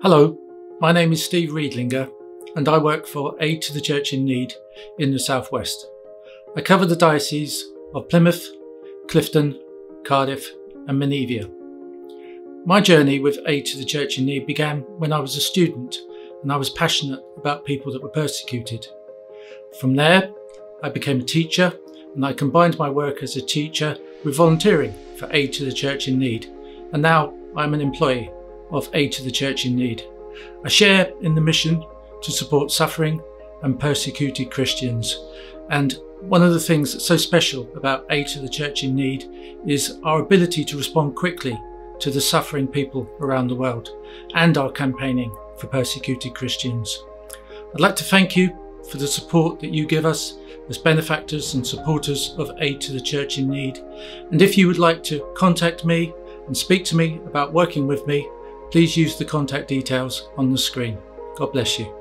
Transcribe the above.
Hello, my name is Steve Riedlinger and I work for Aid to the Church in Need in the Southwest. I cover the dioceses of Plymouth, Clifton, Cardiff and Menevia. My journey with Aid to the Church in Need began when I was a student and I was passionate about people that were persecuted. From there, I became a teacher and I combined my work as a teacher with volunteering for Aid to the Church in Need. And now I'm an employee of Aid to the Church in Need. I share in the mission to support suffering and persecuted Christians. And one of the things that's so special about Aid to the Church in Need is our ability to respond quickly to the suffering people around the world and our campaigning for persecuted Christians. I'd like to thank you for the support that you give us as benefactors and supporters of Aid to the Church in Need. And if you would like to contact me and speak to me about working with me, please use the contact details on the screen. God bless you.